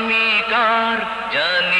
स्वामी कार जानी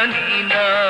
Island, he.